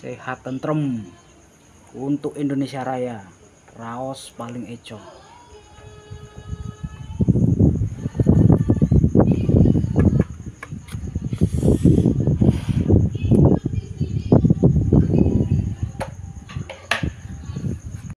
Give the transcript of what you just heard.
sehat tentrem untuk Indonesia Raya raos paling eco.